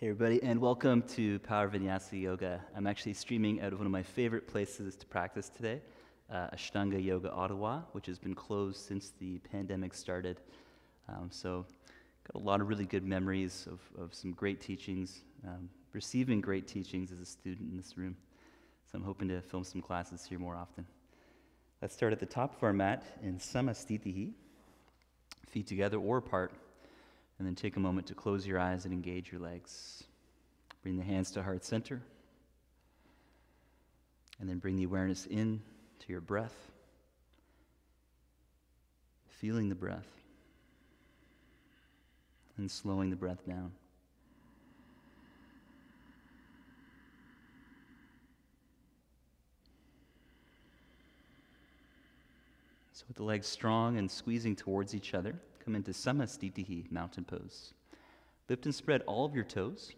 Hey, everybody, and welcome to Power Vinyasa Yoga. I'm actually streaming out of one of my favorite places to practice today, uh, Ashtanga Yoga Ottawa, which has been closed since the pandemic started. Um, so, got a lot of really good memories of, of some great teachings, um, receiving great teachings as a student in this room. So, I'm hoping to film some classes here more often. Let's start at the top of our mat in Samastitihi, feet together or apart. And then take a moment to close your eyes and engage your legs. Bring the hands to heart center. And then bring the awareness in to your breath. Feeling the breath. And slowing the breath down. So, with the legs strong and squeezing towards each other, come into Samastitihi, mountain pose. Lift and spread all of your toes,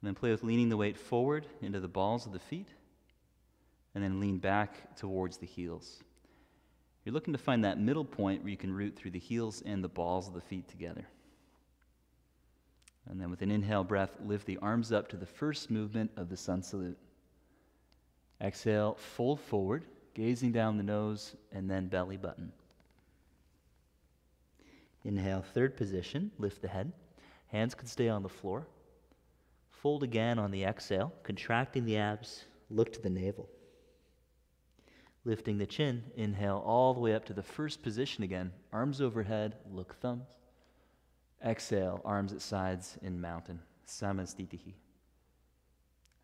and then play with leaning the weight forward into the balls of the feet, and then lean back towards the heels. You're looking to find that middle point where you can root through the heels and the balls of the feet together. And then with an inhale breath, lift the arms up to the first movement of the sun salute. Exhale, fold forward, gazing down the nose, and then belly button. Inhale, third position, lift the head. Hands can stay on the floor. Fold again on the exhale, contracting the abs, look to the navel. Lifting the chin, inhale all the way up to the first position again, arms overhead, look thumbs. Exhale, arms at sides in mountain, samastitihi.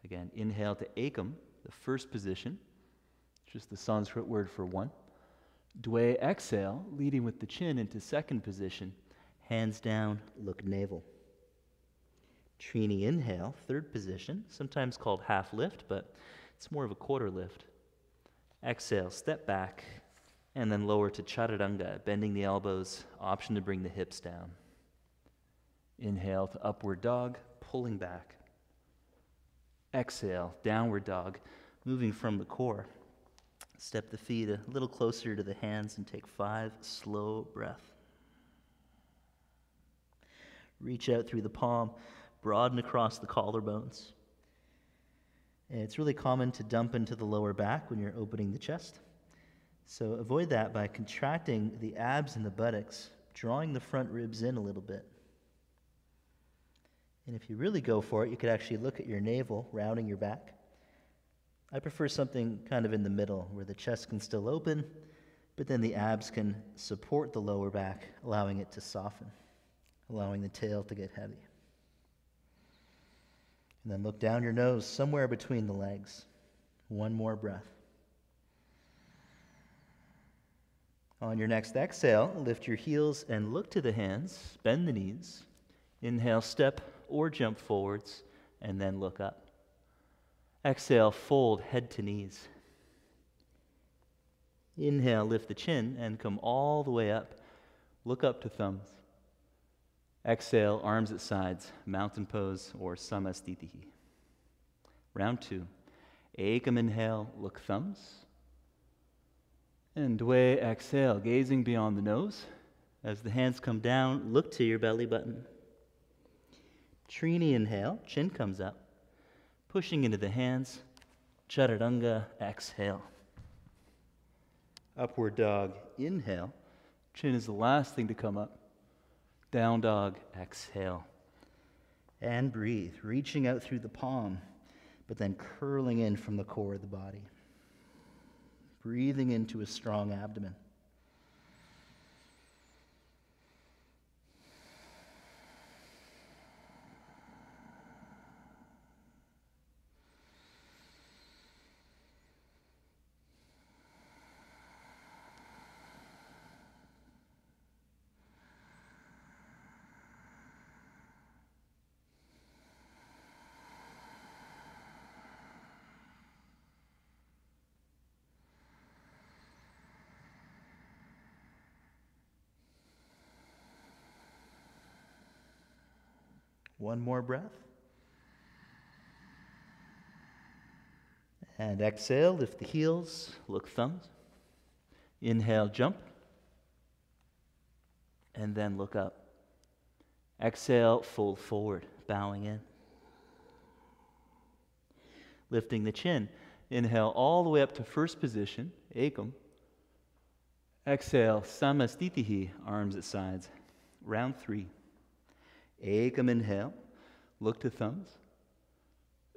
Again, inhale to ekam, the first position, just the Sanskrit word for one. Dwe exhale, leading with the chin into second position. Hands down, look navel. Trini inhale, third position, sometimes called half lift, but it's more of a quarter lift. Exhale, step back, and then lower to chaturanga, bending the elbows, option to bring the hips down. Inhale to upward dog, pulling back. Exhale, downward dog, moving from the core. Step the feet a little closer to the hands and take five slow breaths. Reach out through the palm, broaden across the collarbones. It's really common to dump into the lower back when you're opening the chest. So avoid that by contracting the abs and the buttocks, drawing the front ribs in a little bit. And if you really go for it, you could actually look at your navel, rounding your back. I prefer something kind of in the middle where the chest can still open, but then the abs can support the lower back, allowing it to soften, allowing the tail to get heavy. And then look down your nose somewhere between the legs. One more breath. On your next exhale, lift your heels and look to the hands, bend the knees. Inhale, step or jump forwards, and then look up. Exhale, fold head to knees. Inhale, lift the chin and come all the way up. Look up to thumbs. Exhale, arms at sides, mountain pose or samastitihi. Round two. Ekam inhale, look thumbs. And dwe exhale, gazing beyond the nose. As the hands come down, look to your belly button. Trini inhale, chin comes up pushing into the hands. Chaturanga, exhale. Upward dog, inhale. Chin is the last thing to come up. Down dog, exhale. And breathe, reaching out through the palm, but then curling in from the core of the body. Breathing into a strong abdomen. One more breath. And exhale, lift the heels, look thumbs. Inhale, jump. And then look up. Exhale, fold forward, bowing in. lifting the chin. Inhale all the way up to first position, ekam. Exhale, samastitihi, arms at sides. Round three. Ekam, inhale, look to thumbs.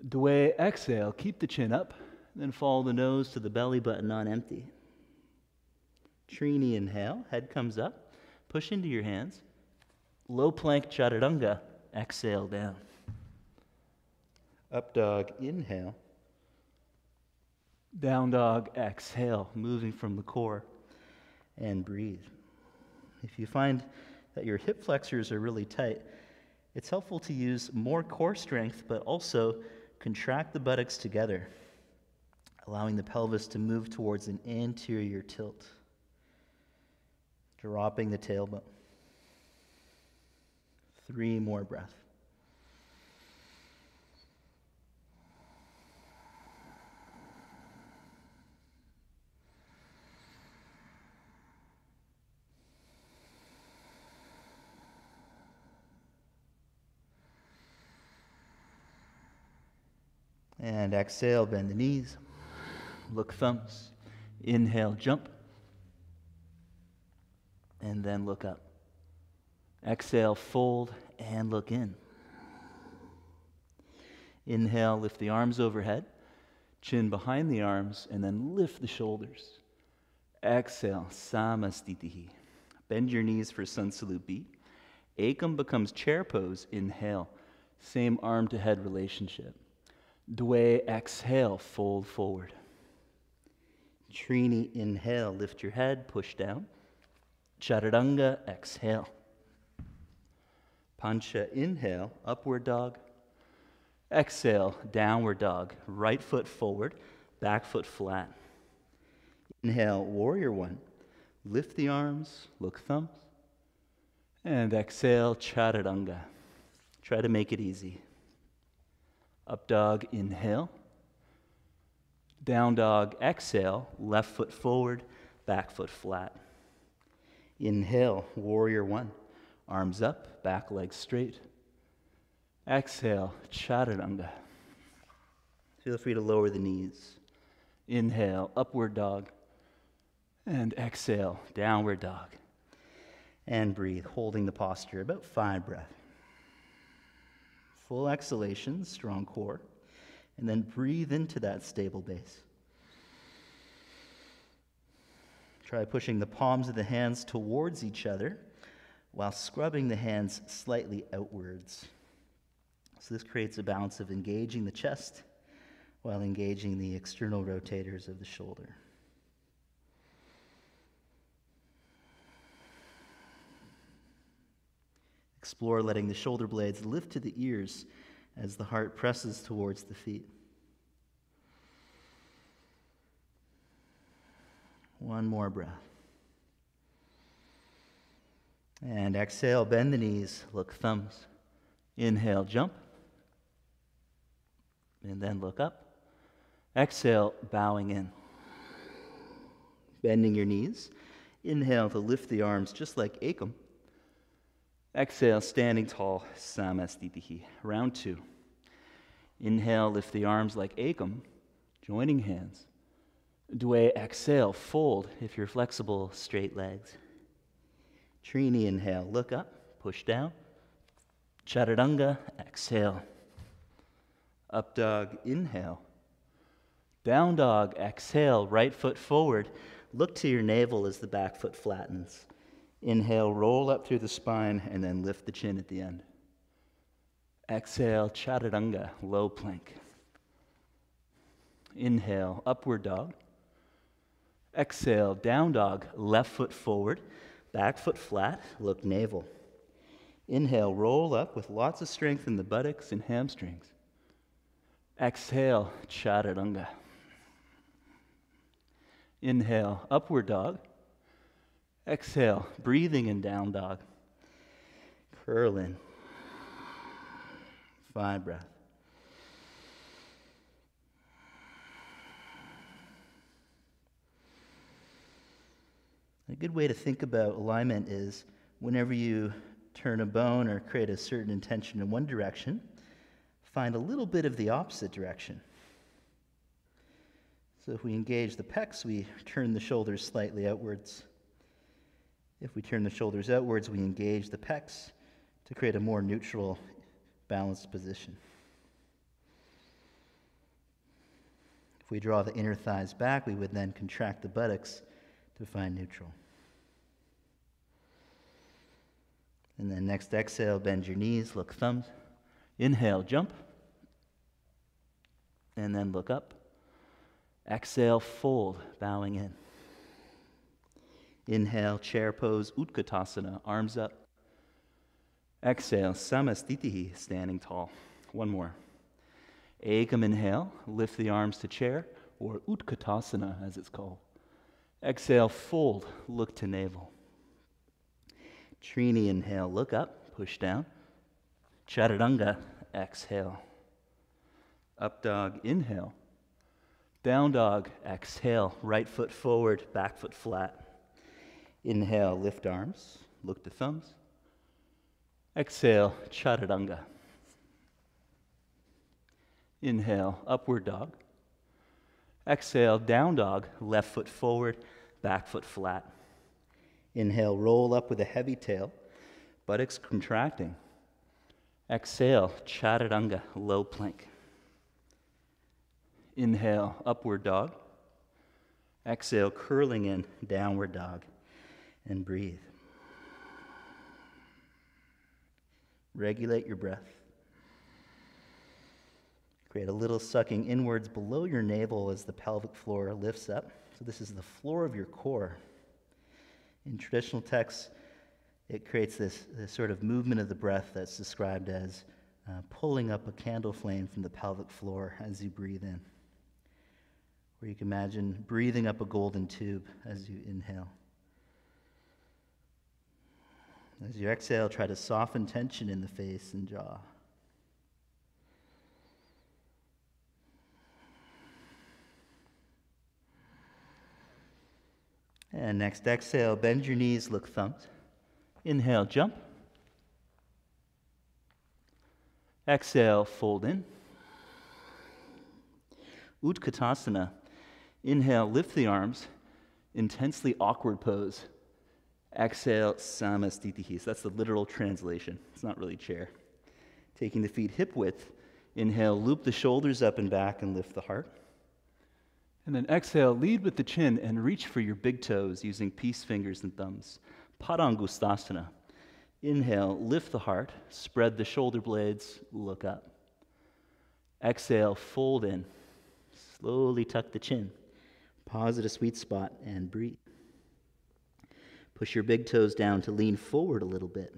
Dwe, exhale, keep the chin up, then follow the nose to the belly button on empty. Trini, inhale, head comes up, push into your hands. Low plank chaturanga, exhale down. Up dog, inhale. Down dog, exhale, moving from the core, and breathe. If you find that your hip flexors are really tight, it's helpful to use more core strength, but also contract the buttocks together, allowing the pelvis to move towards an anterior tilt, dropping the tailbone. Three more breaths. And exhale, bend the knees. Look thumbs. Inhale, jump. And then look up. Exhale, fold and look in. Inhale, lift the arms overhead, chin behind the arms, and then lift the shoulders. Exhale, samastitihi. Bend your knees for sun salute B. Ekam becomes chair pose. Inhale, same arm to head relationship. Dwe, exhale, fold forward. Trini, inhale, lift your head, push down. Chaturanga, exhale. Pancha, inhale, upward dog. Exhale, downward dog. Right foot forward, back foot flat. Inhale, warrior one. Lift the arms, look thumbs. And exhale, chaturanga. Try to make it easy. Up dog, inhale. Down dog, exhale. Left foot forward, back foot flat. Inhale, warrior one. Arms up, back leg straight. Exhale, chaturanga. Feel free to lower the knees. Inhale, upward dog. And exhale, downward dog. And breathe, holding the posture about five breaths. Full exhalation, strong core. And then breathe into that stable base. Try pushing the palms of the hands towards each other while scrubbing the hands slightly outwards. So, this creates a balance of engaging the chest while engaging the external rotators of the shoulder. Explore letting the shoulder blades lift to the ears as the heart presses towards the feet. One more breath. And exhale, bend the knees, look thumbs. Inhale, jump. And then look up. Exhale, bowing in. Bending your knees. Inhale to lift the arms just like Ekam. Exhale, standing tall, samastitihi. Round two. Inhale, lift the arms like Ekam, joining hands. Dwe, exhale, fold if you're flexible, straight legs. Trini, inhale, look up, push down. Chaturanga, exhale. Up dog, inhale. Down dog, exhale, right foot forward. Look to your navel as the back foot flattens. Inhale, roll up through the spine, and then lift the chin at the end. Exhale, chaturanga, low plank. Inhale, upward dog. Exhale, down dog, left foot forward, back foot flat, look navel. Inhale, roll up with lots of strength in the buttocks and hamstrings. Exhale, chaturanga. Inhale, upward dog. Exhale, breathing in down dog. Curl in. Five breath. A good way to think about alignment is whenever you turn a bone or create a certain intention in one direction, find a little bit of the opposite direction. So if we engage the pecs, we turn the shoulders slightly outwards. If we turn the shoulders outwards, we engage the pecs to create a more neutral, balanced position. If we draw the inner thighs back, we would then contract the buttocks to find neutral. And then next exhale, bend your knees, look thumbs. Inhale, jump. And then look up. Exhale, fold, bowing in. Inhale, chair pose, Utkatasana, arms up. Exhale, Samastitihi, standing tall. One more. Ekam inhale, lift the arms to chair, or Utkatasana as it's called. Exhale, fold, look to navel. Trini inhale, look up, push down. Chaturanga, exhale. Up dog, inhale. Down dog, exhale. Right foot forward, back foot flat. Inhale, lift arms, look to thumbs. Exhale, chaturanga. Inhale, upward dog. Exhale, down dog, left foot forward, back foot flat. Inhale, roll up with a heavy tail, buttocks contracting. Exhale, chaturanga, low plank. Inhale, upward dog. Exhale, curling in, downward dog. And breathe. Regulate your breath. Create a little sucking inwards below your navel as the pelvic floor lifts up. So, this is the floor of your core. In traditional texts, it creates this, this sort of movement of the breath that's described as uh, pulling up a candle flame from the pelvic floor as you breathe in. Or you can imagine breathing up a golden tube as you inhale. As you exhale, try to soften tension in the face and jaw. And next exhale, bend your knees, look thumped. Inhale, jump. Exhale, fold in. Utkatasana. Inhale, lift the arms. Intensely awkward pose. Exhale, samastitihi. So that's the literal translation. It's not really chair. Taking the feet hip width. Inhale, loop the shoulders up and back and lift the heart. And then exhale, lead with the chin and reach for your big toes using peace fingers and thumbs. Padangusthasana. Inhale, lift the heart, spread the shoulder blades, look up. Exhale, fold in. Slowly tuck the chin. Pause at a sweet spot and breathe. Push your big toes down to lean forward a little bit.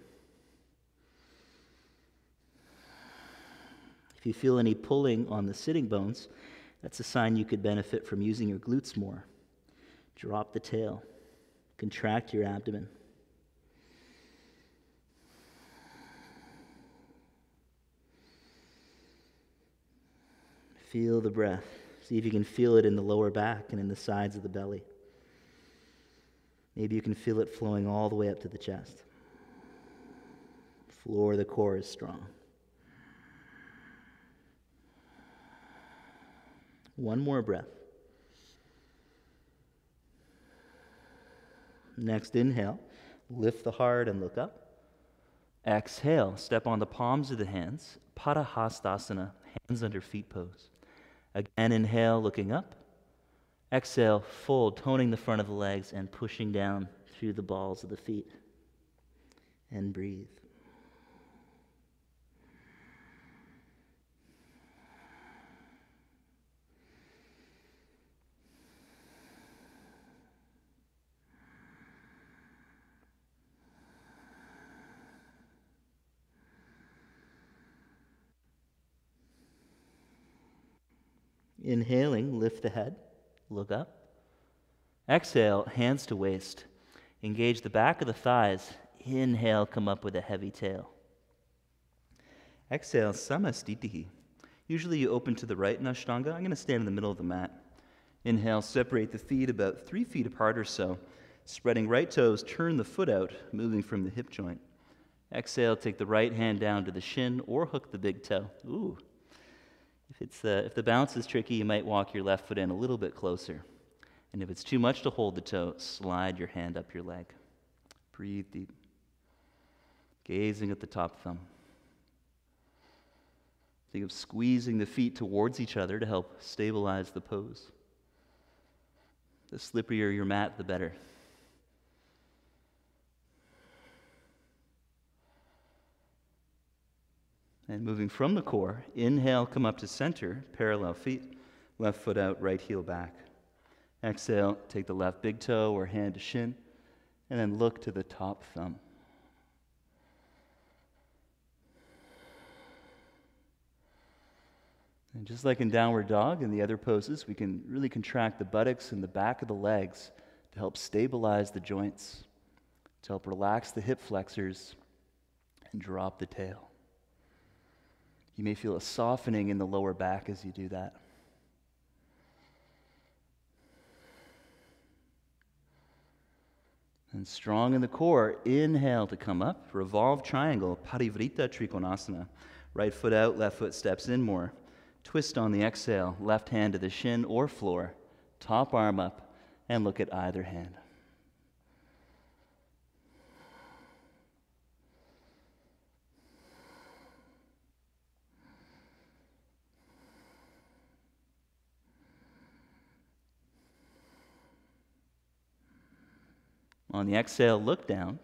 If you feel any pulling on the sitting bones, that's a sign you could benefit from using your glutes more. Drop the tail, contract your abdomen. Feel the breath. See if you can feel it in the lower back and in the sides of the belly. Maybe you can feel it flowing all the way up to the chest. Floor the core is strong. One more breath. Next inhale, lift the heart and look up. Exhale, step on the palms of the hands, Padahastasana, hands under feet pose. Again, inhale, looking up. Exhale, fold, toning the front of the legs and pushing down through the balls of the feet. And breathe. Inhaling, lift the head, look up. Exhale, hands to waist. Engage the back of the thighs. Inhale, come up with a heavy tail. Exhale, samastitihi. Usually you open to the right in Ashtanga. I'm going to stand in the middle of the mat. Inhale, separate the feet about three feet apart or so. Spreading right toes, turn the foot out, moving from the hip joint. Exhale, take the right hand down to the shin or hook the big toe. Ooh, it's, uh, if the bounce is tricky, you might walk your left foot in a little bit closer. And if it's too much to hold the toe, slide your hand up your leg. Breathe deep. Gazing at the top thumb. Think of squeezing the feet towards each other to help stabilize the pose. The slipperier your mat, the better. And moving from the core, inhale, come up to center, parallel feet, left foot out, right heel back. Exhale, take the left big toe or hand to shin, and then look to the top thumb. And just like in downward dog and the other poses, we can really contract the buttocks and the back of the legs to help stabilize the joints, to help relax the hip flexors, and drop the tail. You may feel a softening in the lower back as you do that. And strong in the core, inhale to come up, revolve triangle, Parivrtta Trikonasana. Right foot out, left foot steps in more. Twist on the exhale, left hand to the shin or floor, top arm up, and look at either hand. On the exhale, look down.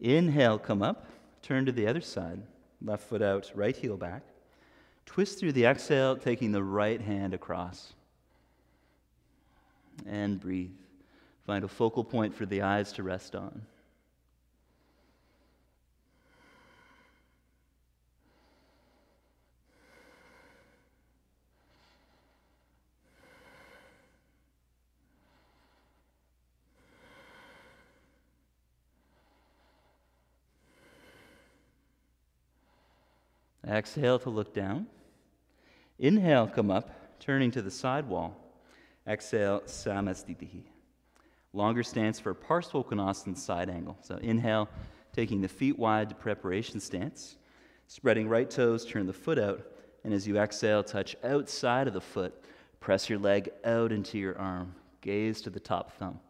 Inhale, come up. Turn to the other side. Left foot out, right heel back. Twist through the exhale, taking the right hand across. And breathe. Find a focal point for the eyes to rest on. Exhale to look down. Inhale, come up, turning to the side wall. Exhale, Samastitihi. Longer stance for Parsvakonasana side angle. So inhale, taking the feet wide to preparation stance. Spreading right toes, turn the foot out. And as you exhale, touch outside of the foot. Press your leg out into your arm. Gaze to the top thumb.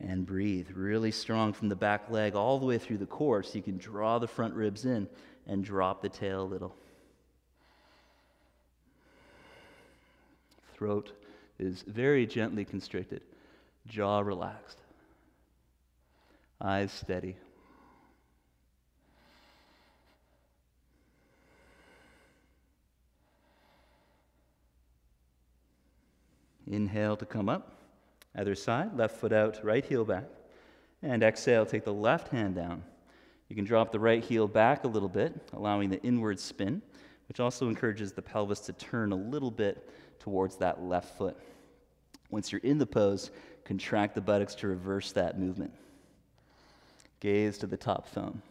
And breathe really strong from the back leg all the way through the core so you can draw the front ribs in and drop the tail a little. Throat is very gently constricted, jaw relaxed, eyes steady. Inhale to come up. Other side, left foot out, right heel back. And exhale, take the left hand down. You can drop the right heel back a little bit, allowing the inward spin, which also encourages the pelvis to turn a little bit towards that left foot. Once you're in the pose, contract the buttocks to reverse that movement. Gaze to the top thumb.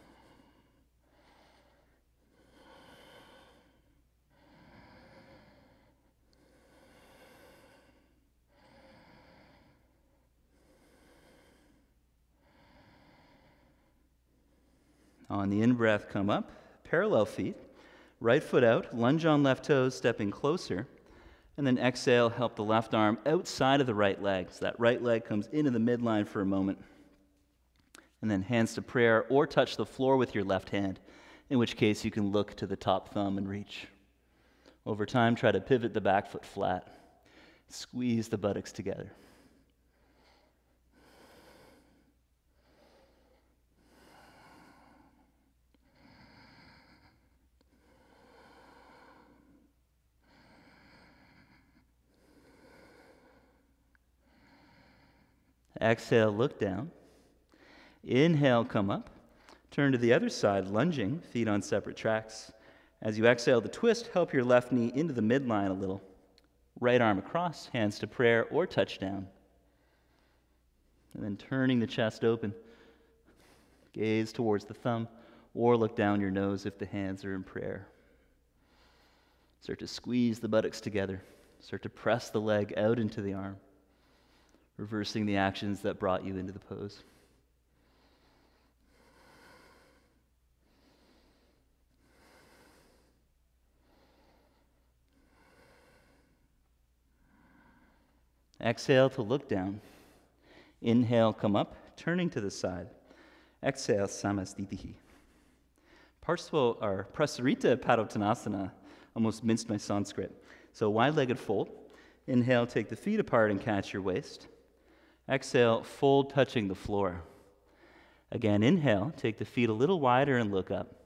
On the in breath, come up, parallel feet, right foot out, lunge on left toes, stepping closer. And then exhale, help the left arm outside of the right leg. So that right leg comes into the midline for a moment. And then hands to prayer or touch the floor with your left hand, in which case you can look to the top thumb and reach. Over time, try to pivot the back foot flat. Squeeze the buttocks together. Exhale, look down. Inhale, come up. Turn to the other side, lunging, feet on separate tracks. As you exhale the twist, help your left knee into the midline a little. Right arm across, hands to prayer or touchdown. And then turning the chest open, gaze towards the thumb or look down your nose if the hands are in prayer. Start to squeeze the buttocks together. Start to press the leg out into the arm reversing the actions that brought you into the pose. Exhale to look down. Inhale, come up, turning to the side. Exhale, samastitihi. Parsva, or Prasarita Padottanasana almost minced my Sanskrit. So wide-legged fold. Inhale, take the feet apart and catch your waist. Exhale, fold touching the floor. Again, inhale, take the feet a little wider and look up.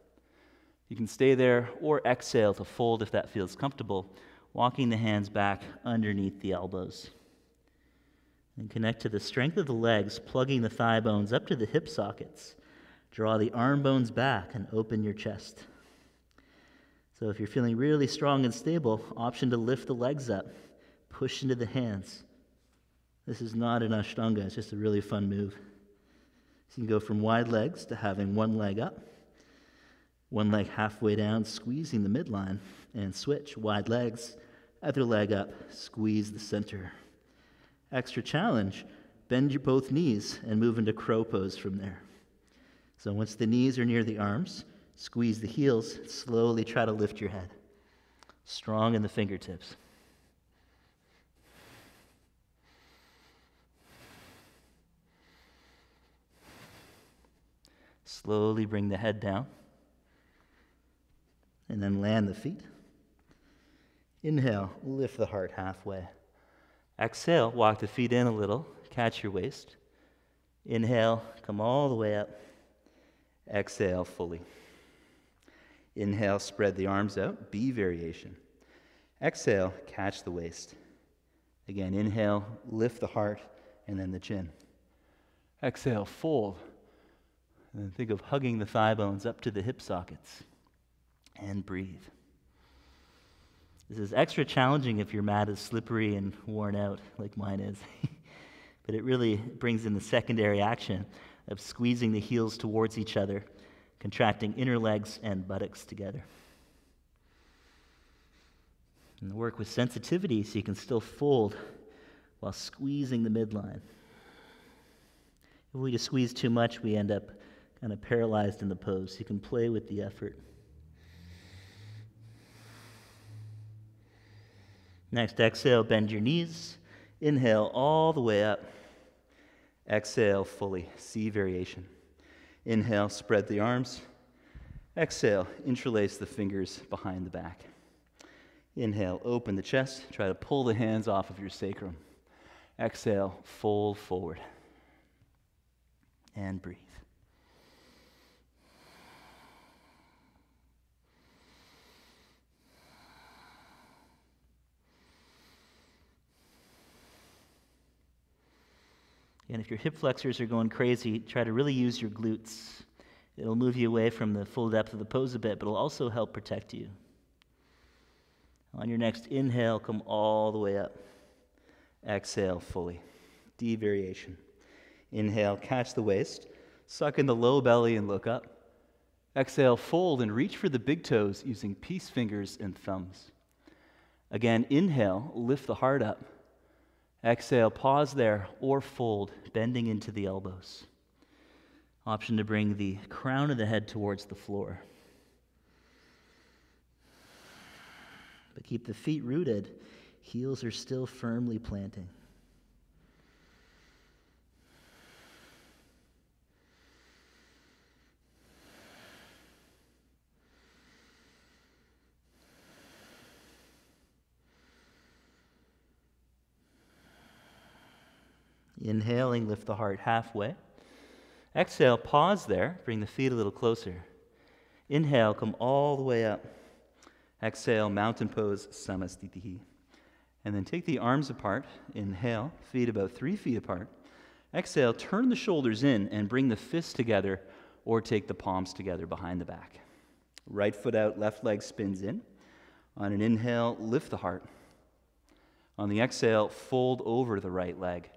You can stay there or exhale to fold if that feels comfortable, walking the hands back underneath the elbows. And connect to the strength of the legs, plugging the thigh bones up to the hip sockets. Draw the arm bones back and open your chest. So if you're feeling really strong and stable, option to lift the legs up, push into the hands. This is not an ashtanga, it's just a really fun move. So you can go from wide legs to having one leg up, one leg halfway down, squeezing the midline, and switch wide legs, other leg up, squeeze the center. Extra challenge bend your both knees and move into crow pose from there. So once the knees are near the arms, squeeze the heels, slowly try to lift your head. Strong in the fingertips. Slowly bring the head down. And then land the feet. Inhale, lift the heart halfway. Exhale, walk the feet in a little, catch your waist. Inhale, come all the way up. Exhale fully. Inhale, spread the arms out, B variation. Exhale, catch the waist. Again, inhale, lift the heart, and then the chin. Exhale, fold. And think of hugging the thigh bones up to the hip sockets. And breathe. This is extra challenging if your mat is slippery and worn out, like mine is. but it really brings in the secondary action of squeezing the heels towards each other, contracting inner legs and buttocks together. And work with sensitivity so you can still fold while squeezing the midline. If we just squeeze too much, we end up kind of paralyzed in the pose. You can play with the effort. Next, exhale, bend your knees. Inhale all the way up. Exhale fully, C variation. Inhale, spread the arms. Exhale, interlace the fingers behind the back. Inhale, open the chest. Try to pull the hands off of your sacrum. Exhale, fold forward. And breathe. And if your hip flexors are going crazy, try to really use your glutes. It'll move you away from the full depth of the pose a bit, but it'll also help protect you. On your next inhale, come all the way up. Exhale fully. D variation. Inhale, catch the waist. Suck in the low belly and look up. Exhale, fold and reach for the big toes using peace fingers and thumbs. Again, inhale, lift the heart up. Exhale, pause there, or fold, bending into the elbows. Option to bring the crown of the head towards the floor. But keep the feet rooted, heels are still firmly planting. Inhaling, lift the heart halfway. Exhale, pause there, bring the feet a little closer. Inhale, come all the way up. Exhale, mountain pose, samastitihi. And then take the arms apart. Inhale, feet about three feet apart. Exhale, turn the shoulders in and bring the fists together or take the palms together behind the back. Right foot out, left leg spins in. On an inhale, lift the heart. On the exhale, fold over the right leg.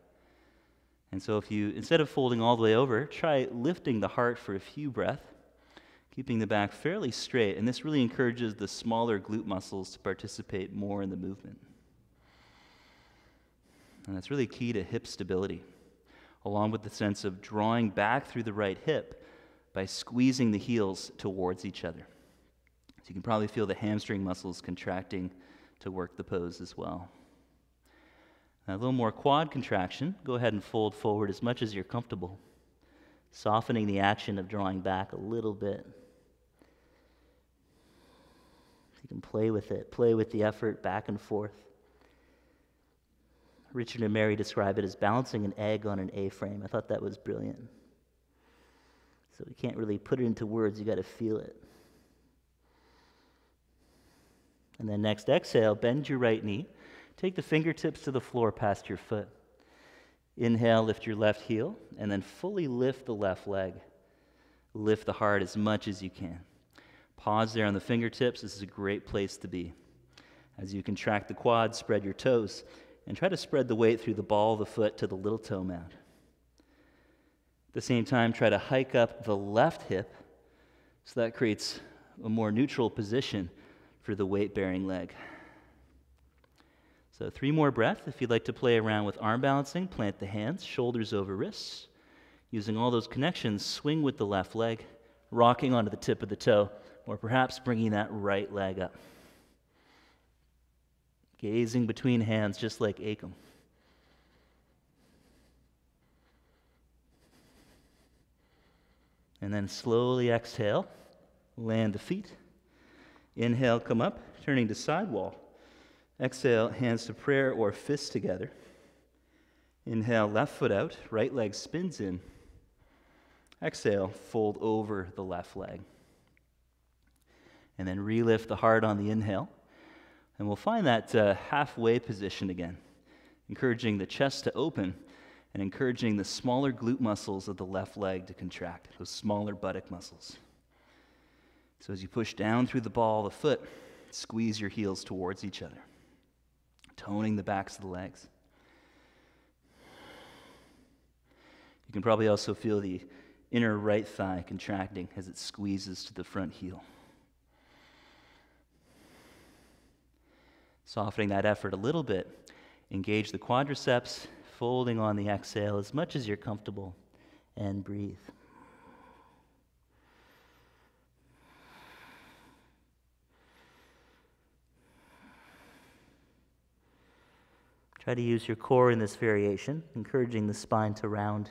And so, if you, instead of folding all the way over, try lifting the heart for a few breaths, keeping the back fairly straight. And this really encourages the smaller glute muscles to participate more in the movement. And that's really key to hip stability, along with the sense of drawing back through the right hip by squeezing the heels towards each other. So, you can probably feel the hamstring muscles contracting to work the pose as well. Now, a little more quad contraction. Go ahead and fold forward as much as you're comfortable, softening the action of drawing back a little bit. You can play with it, play with the effort back and forth. Richard and Mary describe it as balancing an egg on an A frame. I thought that was brilliant. So we can't really put it into words, you got to feel it. And then next exhale, bend your right knee. Take the fingertips to the floor past your foot. Inhale, lift your left heel, and then fully lift the left leg. Lift the heart as much as you can. Pause there on the fingertips. This is a great place to be. As you contract the quads, spread your toes, and try to spread the weight through the ball of the foot to the little toe mound. At the same time, try to hike up the left hip so that creates a more neutral position for the weight bearing leg. So, three more breaths. If you'd like to play around with arm balancing, plant the hands, shoulders over wrists. Using all those connections, swing with the left leg, rocking onto the tip of the toe, or perhaps bringing that right leg up. Gazing between hands, just like Ekam. And then slowly exhale, land the feet. Inhale, come up, turning to side wall. Exhale, hands to prayer or fists together. Inhale, left foot out, right leg spins in. Exhale, fold over the left leg. And then relift the heart on the inhale. And we'll find that uh, halfway position again, encouraging the chest to open and encouraging the smaller glute muscles of the left leg to contract, those smaller buttock muscles. So as you push down through the ball of the foot, squeeze your heels towards each other, toning the backs of the legs. You can probably also feel the inner right thigh contracting as it squeezes to the front heel. Softening that effort a little bit, engage the quadriceps, folding on the exhale as much as you're comfortable, and breathe. Try to use your core in this variation, encouraging the spine to round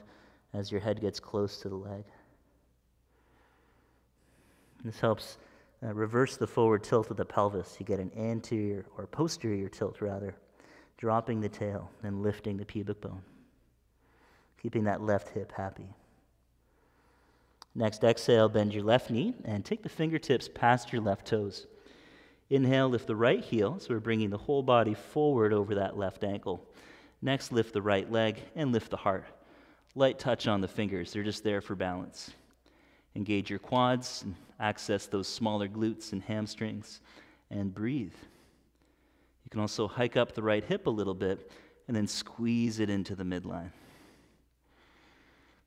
as your head gets close to the leg. This helps uh, reverse the forward tilt of the pelvis. You get an anterior or posterior tilt, rather, dropping the tail and lifting the pubic bone, keeping that left hip happy. Next, exhale, bend your left knee and take the fingertips past your left toes. Inhale, lift the right heel, so we're bringing the whole body forward over that left ankle. Next, lift the right leg and lift the heart. Light touch on the fingers, they're just there for balance. Engage your quads and access those smaller glutes and hamstrings and breathe. You can also hike up the right hip a little bit and then squeeze it into the midline,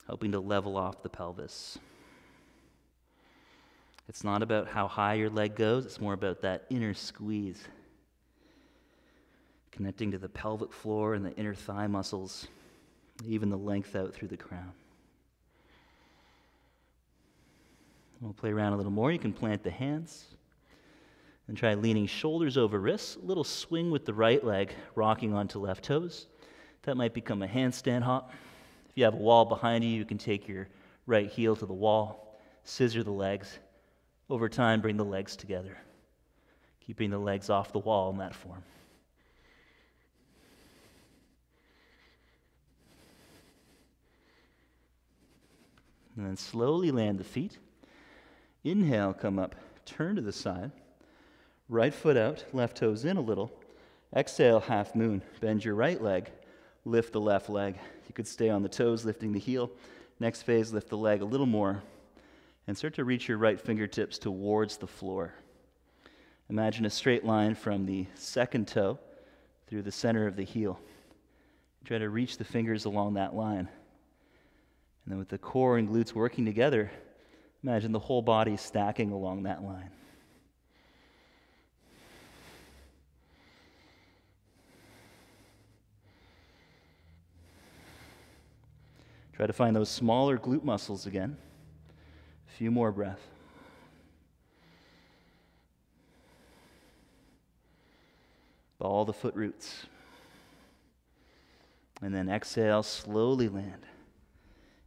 helping to level off the pelvis. It's not about how high your leg goes, it's more about that inner squeeze. Connecting to the pelvic floor and the inner thigh muscles, even the length out through the crown. We'll play around a little more. You can plant the hands and try leaning shoulders over wrists. A little swing with the right leg, rocking onto left toes. That might become a handstand hop. If you have a wall behind you, you can take your right heel to the wall, scissor the legs, over time, bring the legs together, keeping the legs off the wall in that form. And then slowly land the feet. Inhale, come up, turn to the side. Right foot out, left toes in a little. Exhale, half moon. Bend your right leg, lift the left leg. You could stay on the toes, lifting the heel. Next phase, lift the leg a little more and start to reach your right fingertips towards the floor. Imagine a straight line from the second toe through the center of the heel. Try to reach the fingers along that line. And then with the core and glutes working together, imagine the whole body stacking along that line. Try to find those smaller glute muscles again few more breaths. All the foot roots. And then exhale, slowly land.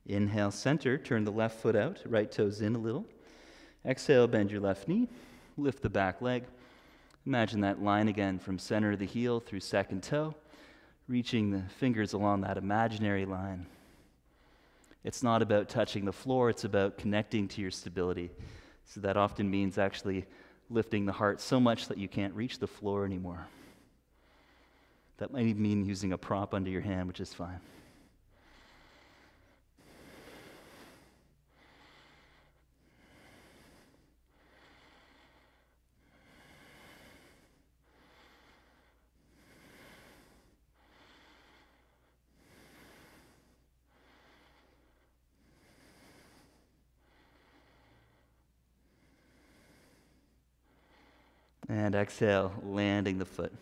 Inhale, center, turn the left foot out, right toes in a little. Exhale, bend your left knee, lift the back leg. Imagine that line again from center of the heel through second toe, reaching the fingers along that imaginary line. It's not about touching the floor, it's about connecting to your stability. So that often means actually lifting the heart so much that you can't reach the floor anymore. That might even mean using a prop under your hand, which is fine. And exhale, landing the foot.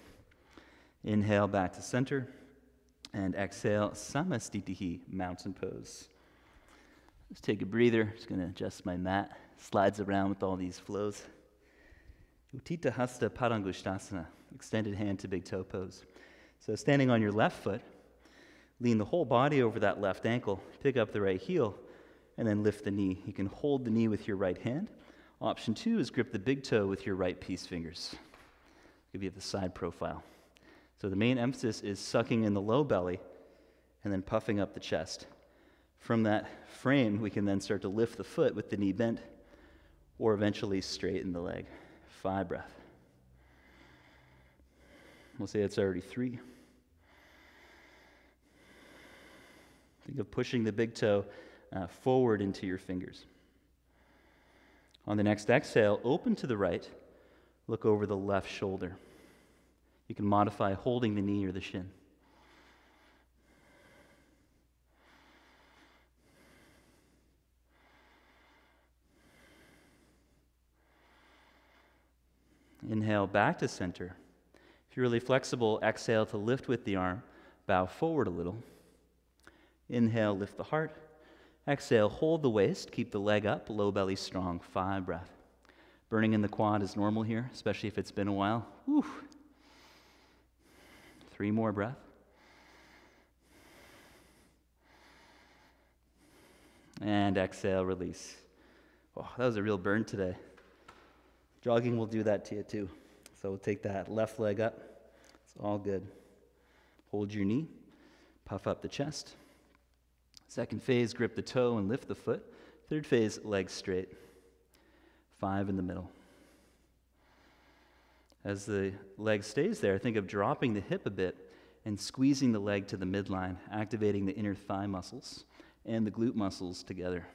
Inhale back to center. And exhale, samasthitih, mountain pose. Let's take a breather. Just going to adjust my mat. Slides around with all these flows. Utthita Hasta Padangusthasana, extended hand to big toe pose. So standing on your left foot, lean the whole body over that left ankle, pick up the right heel, and then lift the knee. You can hold the knee with your right hand Option two is grip the big toe with your right peace fingers. Give you the side profile. So the main emphasis is sucking in the low belly and then puffing up the chest. From that frame, we can then start to lift the foot with the knee bent or eventually straighten the leg. Five breath. We'll say it's already three. Think of pushing the big toe uh, forward into your fingers. On the next exhale, open to the right, look over the left shoulder. You can modify holding the knee or the shin. Inhale back to center. If you're really flexible, exhale to lift with the arm, bow forward a little. Inhale, lift the heart. Exhale, hold the waist, keep the leg up, low belly strong. Five breath. Burning in the quad is normal here, especially if it's been a while. Whew. Three more breath. And exhale, release. Oh, that was a real burn today. Jogging will do that to you too. So we'll take that left leg up. It's all good. Hold your knee, puff up the chest. Second phase, grip the toe and lift the foot. Third phase, legs straight. Five in the middle. As the leg stays there, think of dropping the hip a bit and squeezing the leg to the midline, activating the inner thigh muscles and the glute muscles together.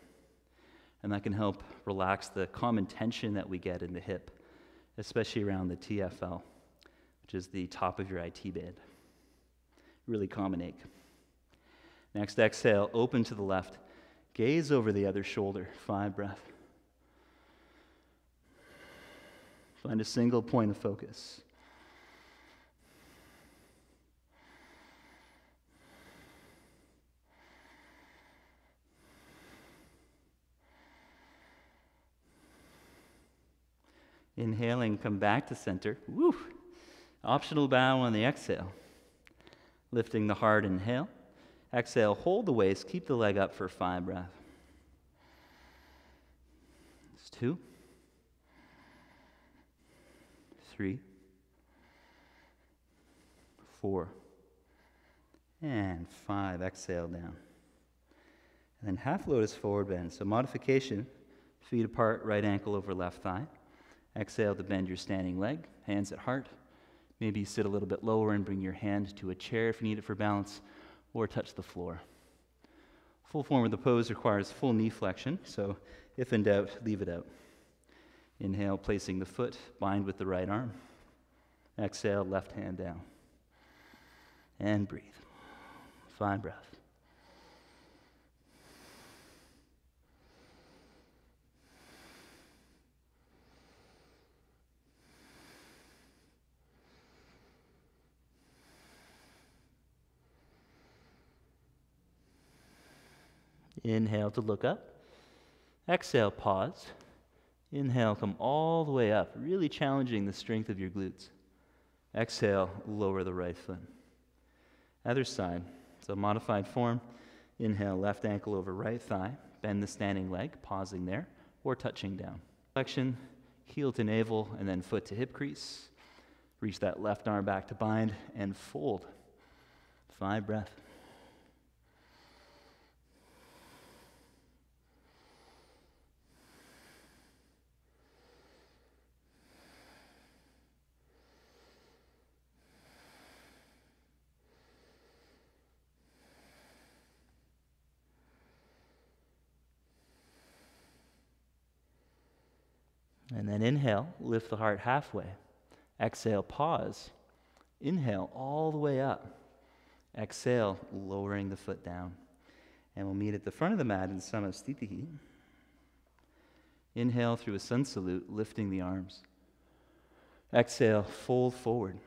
And that can help relax the common tension that we get in the hip, especially around the TFL, which is the top of your IT band. Really common ache. Next exhale, open to the left. Gaze over the other shoulder. Five breath. Find a single point of focus. Inhaling, come back to center. Woo! Optional bow on the exhale. Lifting the heart, inhale. Exhale, hold the waist, keep the leg up for five breaths. It's two, three, four, and five. Exhale down. And then half lotus forward bend. So modification feet apart, right ankle over left thigh. Exhale to bend your standing leg, hands at heart. Maybe sit a little bit lower and bring your hand to a chair if you need it for balance or touch the floor. Full form of the pose requires full knee flexion, so if in doubt, leave it out. Inhale, placing the foot, bind with the right arm. Exhale, left hand down. And breathe. Fine breaths. Inhale to look up. Exhale, pause. Inhale, come all the way up, really challenging the strength of your glutes. Exhale, lower the right foot. Other side. So, modified form. Inhale, left ankle over right thigh. Bend the standing leg, pausing there or touching down. Flexion, heel to navel, and then foot to hip crease. Reach that left arm back to bind and fold. Five breath. And then inhale, lift the heart halfway. Exhale, pause. Inhale all the way up. Exhale, lowering the foot down. And we'll meet at the front of the mat in Samasthitih. Inhale through a sun salute, lifting the arms. Exhale, fold forward.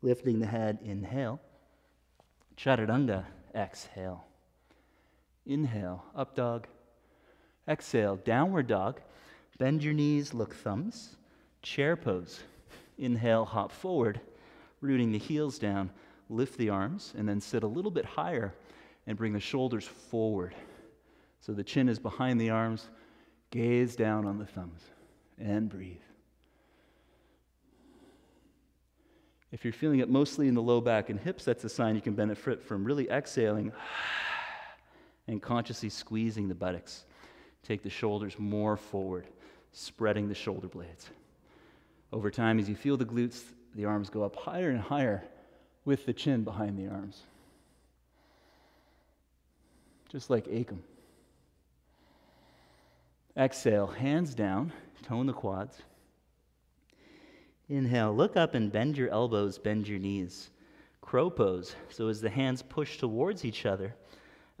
Lifting the head, inhale. Chaturanga, exhale. Inhale, up dog. Exhale, downward dog. Bend your knees, look thumbs. Chair pose. Inhale, hop forward, rooting the heels down. Lift the arms, and then sit a little bit higher and bring the shoulders forward. So the chin is behind the arms. Gaze down on the thumbs and breathe. If you're feeling it mostly in the low back and hips, that's a sign you can benefit from really exhaling and consciously squeezing the buttocks. Take the shoulders more forward, spreading the shoulder blades. Over time, as you feel the glutes, the arms go up higher and higher with the chin behind the arms. Just like Ekam. Exhale, hands down, tone the quads. Inhale, look up and bend your elbows, bend your knees. Crow pose. So as the hands push towards each other,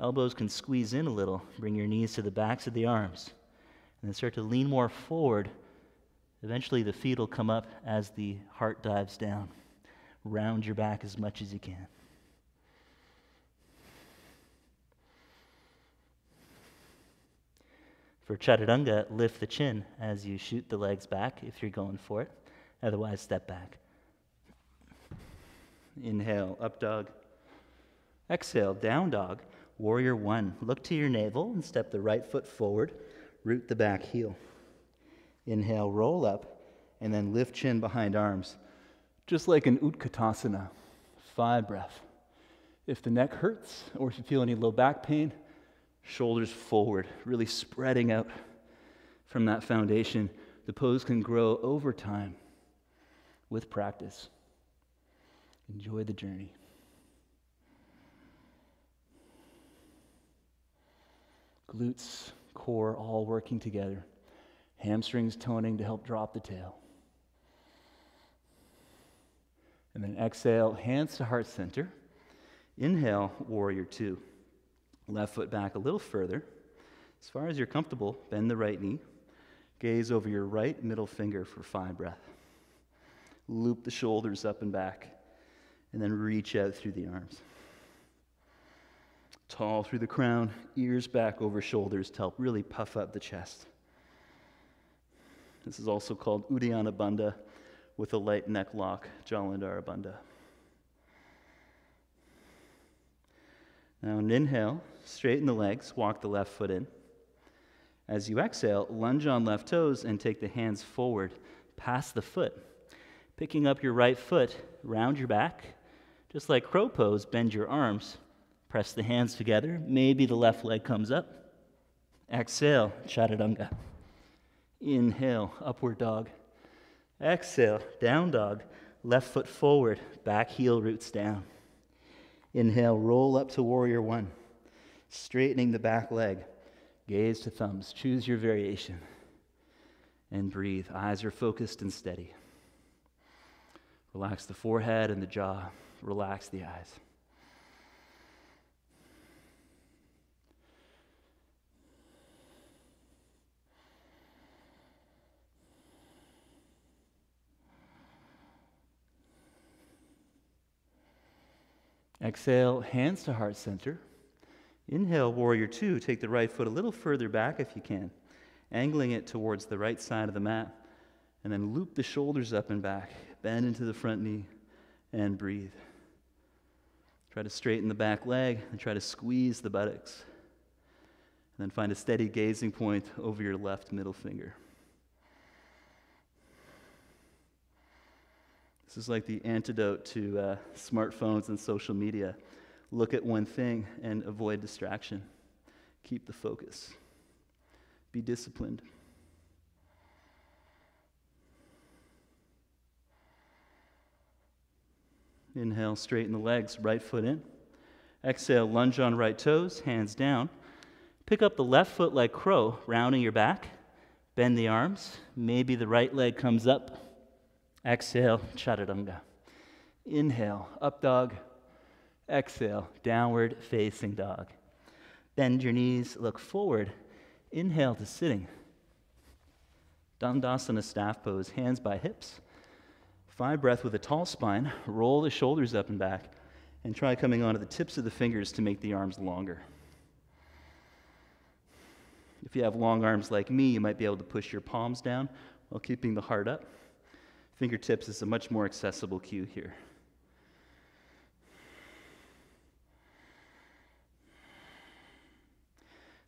Elbows can squeeze in a little. Bring your knees to the backs of the arms. And then start to lean more forward. Eventually, the feet will come up as the heart dives down. Round your back as much as you can. For chaturanga, lift the chin as you shoot the legs back if you're going for it. Otherwise, step back. Inhale, up dog. Exhale, down dog. Warrior one, look to your navel and step the right foot forward, root the back heel. Inhale, roll up, and then lift chin behind arms, just like an Utkatasana. Five breath. If the neck hurts or if you feel any low back pain, shoulders forward, really spreading out from that foundation. The pose can grow over time with practice. Enjoy the journey. Glutes, core all working together, hamstrings toning to help drop the tail. And then exhale, hands to heart center. Inhale, warrior two. Left foot back a little further. As far as you're comfortable, bend the right knee. Gaze over your right middle finger for five breath. Loop the shoulders up and back, and then reach out through the arms tall through the crown, ears back over shoulders to help really puff up the chest. This is also called Uddiyana Bandha with a light neck lock, Jalandhara Bandha. Now, an inhale, straighten the legs, walk the left foot in. As you exhale, lunge on left toes and take the hands forward past the foot. Picking up your right foot, round your back. Just like crow pose, bend your arms Press the hands together. Maybe the left leg comes up. Exhale, chaturanga. Inhale, upward dog. Exhale, down dog. Left foot forward, back heel roots down. Inhale, roll up to warrior one. Straightening the back leg. Gaze to thumbs. Choose your variation. And breathe. Eyes are focused and steady. Relax the forehead and the jaw. Relax the eyes. Exhale, hands to heart center. Inhale, warrior two. Take the right foot a little further back if you can, angling it towards the right side of the mat. And then loop the shoulders up and back. Bend into the front knee and breathe. Try to straighten the back leg and try to squeeze the buttocks. And then find a steady gazing point over your left middle finger. This is like the antidote to uh, smartphones and social media. Look at one thing and avoid distraction. Keep the focus. Be disciplined. Inhale, straighten the legs, right foot in. Exhale, lunge on right toes, hands down. Pick up the left foot like crow, rounding your back. Bend the arms. Maybe the right leg comes up. Exhale, chaturanga. Inhale, up dog. Exhale, downward facing dog. Bend your knees, look forward. Inhale to sitting. Dandasana staff pose, hands by hips. Five breath with a tall spine. Roll the shoulders up and back. And try coming onto the tips of the fingers to make the arms longer. If you have long arms like me, you might be able to push your palms down while keeping the heart up. Fingertips is a much more accessible cue here.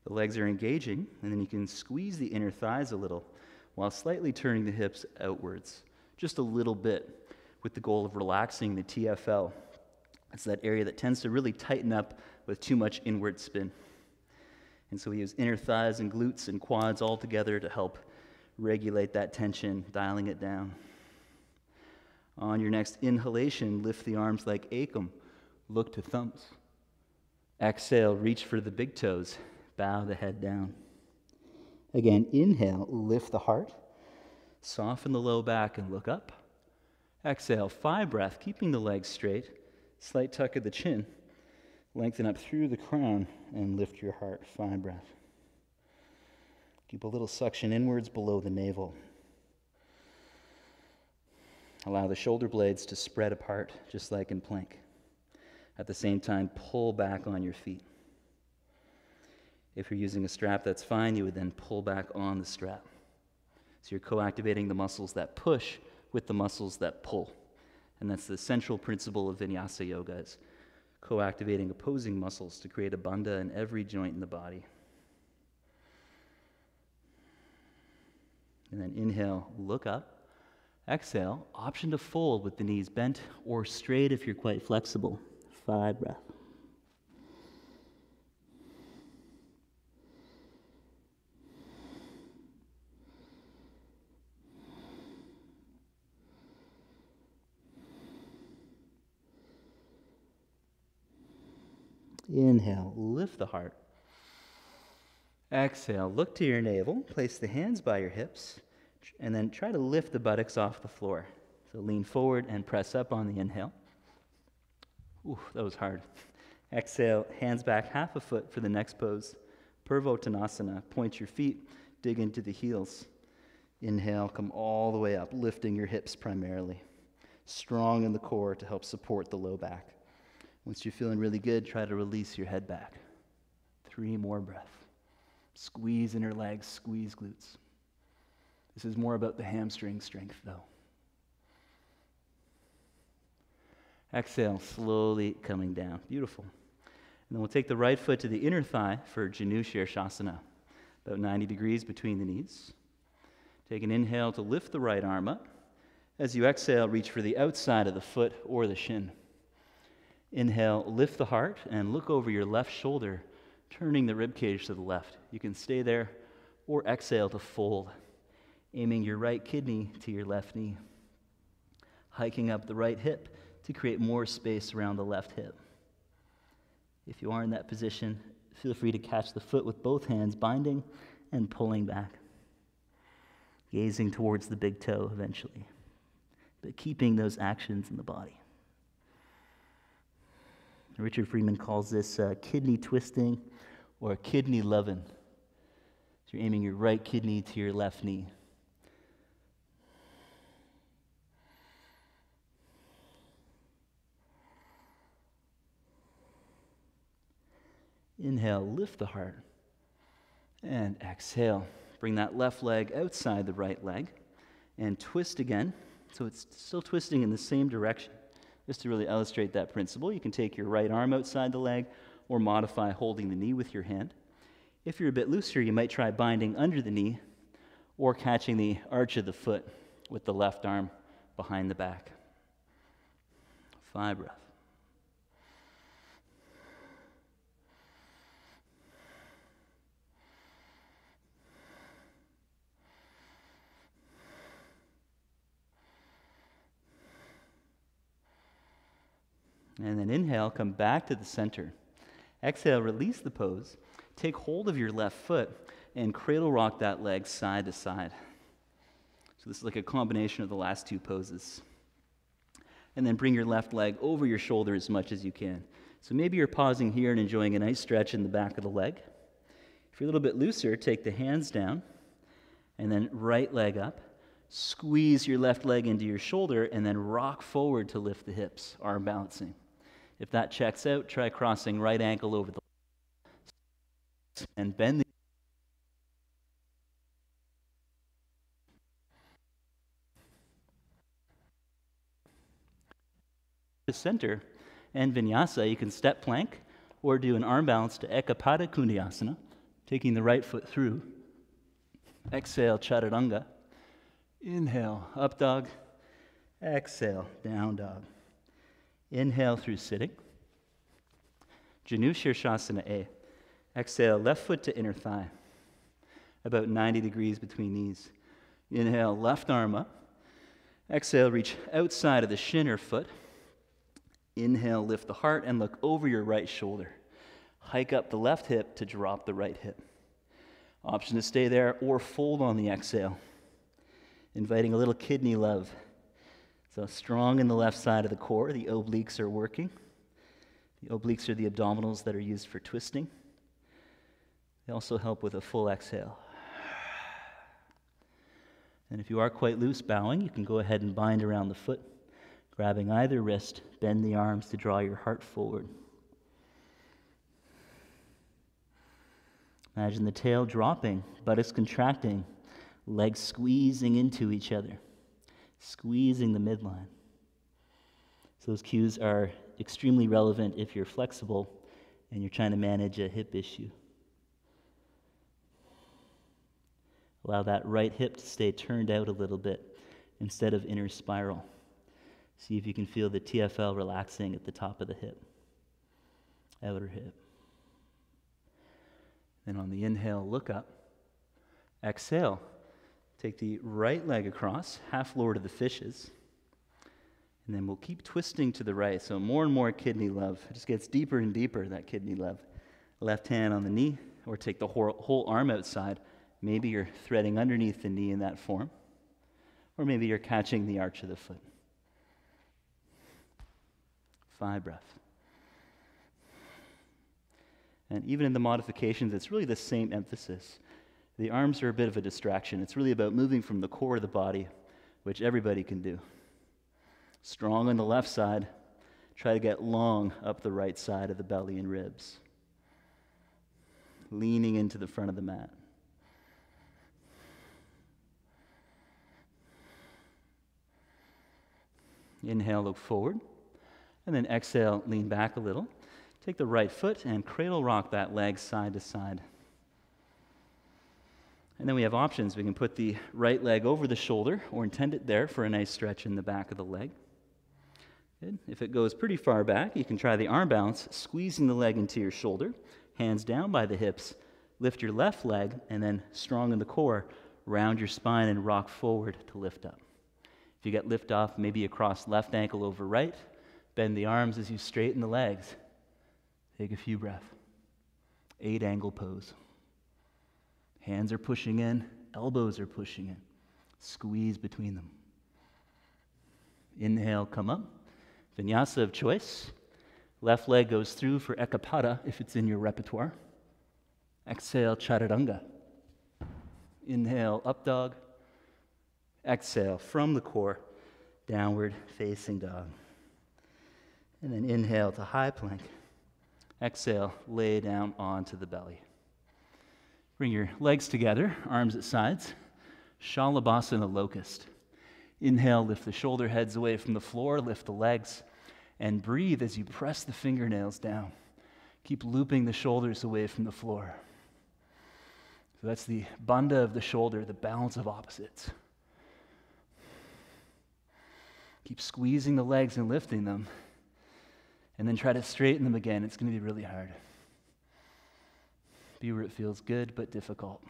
The legs are engaging, and then you can squeeze the inner thighs a little while slightly turning the hips outwards, just a little bit, with the goal of relaxing the TFL. It's that area that tends to really tighten up with too much inward spin. And so we use inner thighs and glutes and quads all together to help regulate that tension, dialing it down. On your next inhalation, lift the arms like Ekam. Look to thumbs. Exhale, reach for the big toes. Bow the head down. Again, inhale, lift the heart. Soften the low back and look up. Exhale, five breath, keeping the legs straight. Slight tuck of the chin. Lengthen up through the crown and lift your heart. Five breath. Keep a little suction inwards below the navel. Allow the shoulder blades to spread apart, just like in plank. At the same time, pull back on your feet. If you're using a strap, that's fine. You would then pull back on the strap. So you're co activating the muscles that push with the muscles that pull. And that's the central principle of vinyasa yoga is co activating opposing muscles to create a bandha in every joint in the body. And then inhale, look up. Exhale, option to fold with the knees bent or straight if you're quite flexible. Five breath. Inhale, lift the heart. Exhale, look to your navel, place the hands by your hips, and then try to lift the buttocks off the floor. So lean forward and press up on the inhale. Ooh, that was hard. Exhale, hands back half a foot for the next pose. Purvottanasana. Point your feet, dig into the heels. Inhale, come all the way up, lifting your hips primarily. Strong in the core to help support the low back. Once you're feeling really good, try to release your head back. Three more breaths. Squeeze inner legs, squeeze glutes. This is more about the hamstring strength, though. Exhale, slowly coming down. Beautiful. And then we'll take the right foot to the inner thigh for Janu Shirshasana, about 90 degrees between the knees. Take an inhale to lift the right arm up. As you exhale, reach for the outside of the foot or the shin. Inhale, lift the heart and look over your left shoulder, turning the rib cage to the left. You can stay there or exhale to fold, aiming your right kidney to your left knee. Hiking up the right hip to create more space around the left hip. If you are in that position, feel free to catch the foot with both hands, binding and pulling back, gazing towards the big toe eventually, but keeping those actions in the body. Richard Freeman calls this uh, kidney twisting or kidney loving. So you're aiming your right kidney to your left knee. Inhale, lift the heart. And exhale, bring that left leg outside the right leg and twist again. So it's still twisting in the same direction, Just to really illustrate that principle, you can take your right arm outside the leg or modify holding the knee with your hand. If you're a bit looser, you might try binding under the knee or catching the arch of the foot with the left arm behind the back. Five breath. And then inhale, come back to the center. Exhale, release the pose. Take hold of your left foot and cradle rock that leg side to side. So this is like a combination of the last two poses. And then bring your left leg over your shoulder as much as you can. So maybe you're pausing here and enjoying a nice stretch in the back of the leg. If you're a little bit looser, take the hands down and then right leg up. Squeeze your left leg into your shoulder and then rock forward to lift the hips, arm balancing. If that checks out, try crossing right ankle over the left and bend the the center and vinyasa, you can step plank or do an arm balance to Ekapada Koundinyasana, taking the right foot through. Exhale, Chaturanga. Inhale, up dog. Exhale, down dog. Inhale through sitting. Janu Shirshasana A. Exhale, left foot to inner thigh, about 90 degrees between knees. Inhale, left arm up. Exhale, reach outside of the shin or foot. Inhale, lift the heart and look over your right shoulder. Hike up the left hip to drop the right hip. Option to stay there or fold on the exhale, inviting a little kidney love so strong in the left side of the core, the obliques are working. The obliques are the abdominals that are used for twisting. They also help with a full exhale. And if you are quite loose bowing, you can go ahead and bind around the foot, grabbing either wrist, bend the arms to draw your heart forward. Imagine the tail dropping, buttocks contracting, legs squeezing into each other squeezing the midline. So those cues are extremely relevant if you're flexible and you're trying to manage a hip issue. Allow that right hip to stay turned out a little bit instead of inner spiral. See if you can feel the TFL relaxing at the top of the hip, outer hip. Then on the inhale, look up. Exhale, Take the right leg across, half lord of the fishes. And then we'll keep twisting to the right. So more and more kidney love. It just gets deeper and deeper, that kidney love. Left hand on the knee, or take the whole, whole arm outside. Maybe you're threading underneath the knee in that form. Or maybe you're catching the arch of the foot. Five breath. And even in the modifications, it's really the same emphasis. The arms are a bit of a distraction. It's really about moving from the core of the body, which everybody can do. Strong on the left side, try to get long up the right side of the belly and ribs. Leaning into the front of the mat. Inhale, look forward. And then exhale, lean back a little. Take the right foot and cradle rock that leg side to side. And then we have options. We can put the right leg over the shoulder or intend it there for a nice stretch in the back of the leg. Good. If it goes pretty far back, you can try the arm balance, squeezing the leg into your shoulder, hands down by the hips. Lift your left leg, and then strong in the core, round your spine and rock forward to lift up. If you get lift off, maybe across left ankle over right, bend the arms as you straighten the legs. Take a few breaths. Eight angle pose. Hands are pushing in, elbows are pushing in. Squeeze between them. Inhale, come up. Vinyasa of choice. Left leg goes through for Ekapada if it's in your repertoire. Exhale, Chaturanga. Inhale, up dog. Exhale from the core, downward facing dog. And then inhale to high plank. Exhale, lay down onto the belly. Bring your legs together, arms at sides. Shalabhasana locust. Inhale, lift the shoulder heads away from the floor, lift the legs. And breathe as you press the fingernails down. Keep looping the shoulders away from the floor. So that's the bandha of the shoulder, the balance of opposites. Keep squeezing the legs and lifting them. And then try to straighten them again. It's going to be really hard. Be where it feels good but difficult.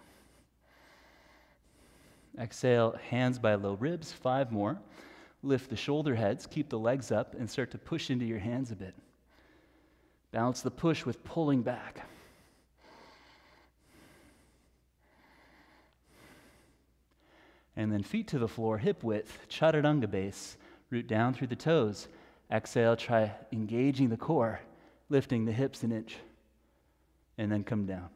Exhale, hands by low ribs, five more. Lift the shoulder heads, keep the legs up, and start to push into your hands a bit. Balance the push with pulling back. And then feet to the floor, hip width, chaturanga base, root down through the toes. Exhale, try engaging the core, lifting the hips an inch, and then come down.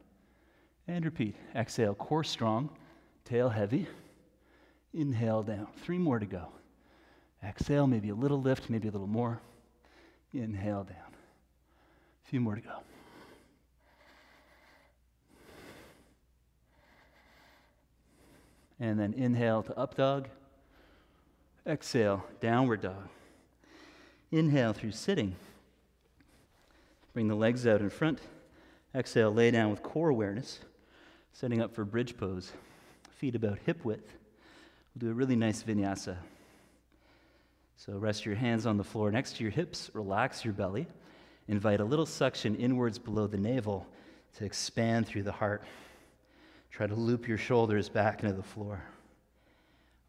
And repeat. Exhale, core strong, tail heavy. Inhale down. Three more to go. Exhale, maybe a little lift, maybe a little more. Inhale down. A few more to go. And then inhale to up dog. Exhale, downward dog. Inhale through sitting. Bring the legs out in front. Exhale, lay down with core awareness, setting up for bridge pose. Feet about hip width. We'll do a really nice vinyasa. So rest your hands on the floor next to your hips, relax your belly. Invite a little suction inwards below the navel to expand through the heart. Try to loop your shoulders back into the floor.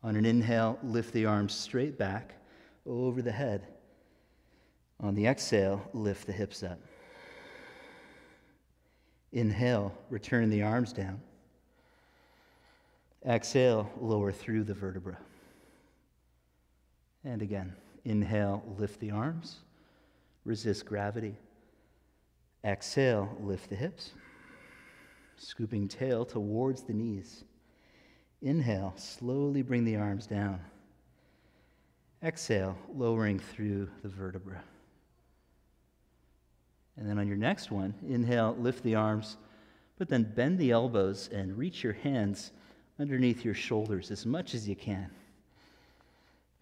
On an inhale, lift the arms straight back over the head. On the exhale, lift the hips up. Inhale, return the arms down. Exhale, lower through the vertebra. And again, inhale, lift the arms, resist gravity. Exhale, lift the hips, scooping tail towards the knees. Inhale, slowly bring the arms down. Exhale, lowering through the vertebra. And then on your next one, inhale, lift the arms, but then bend the elbows and reach your hands underneath your shoulders as much as you can.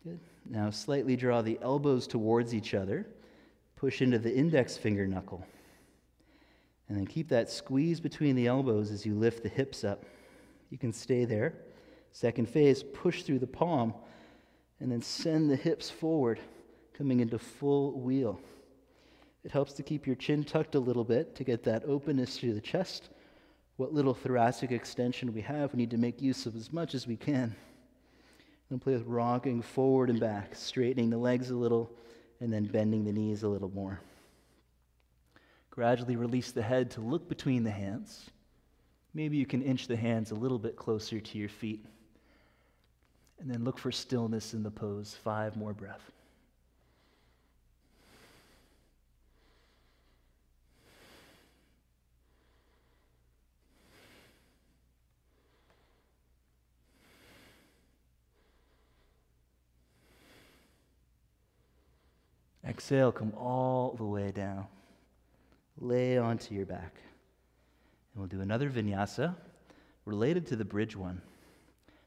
Good. Now, slightly draw the elbows towards each other. Push into the index finger knuckle. And then keep that squeeze between the elbows as you lift the hips up. You can stay there. Second phase, push through the palm and then send the hips forward, coming into full wheel. It helps to keep your chin tucked a little bit to get that openness through the chest. What little thoracic extension we have, we need to make use of as much as we can. And play with rocking forward and back, straightening the legs a little, and then bending the knees a little more. Gradually release the head to look between the hands. Maybe you can inch the hands a little bit closer to your feet. And then look for stillness in the pose. Five more breaths. Exhale, come all the way down. Lay onto your back. And we'll do another vinyasa related to the bridge one.